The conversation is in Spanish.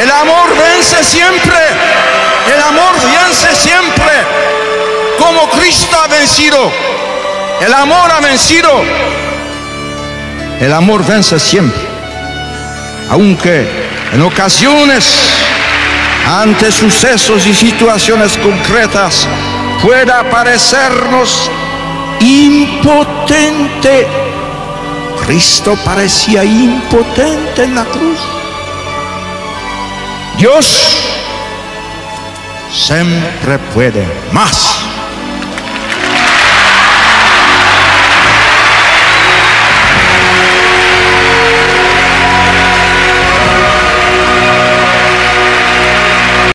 El amor vence siempre. El amor vence siempre. Como Cristo ha vencido. El amor ha vencido. El amor vence siempre. Aunque en ocasiones, ante sucesos y situaciones concretas, pueda parecernos impotente. Cristo parecía impotente en la cruz. Dios siempre puede más.